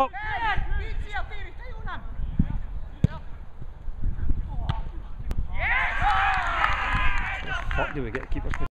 What do we get keepers?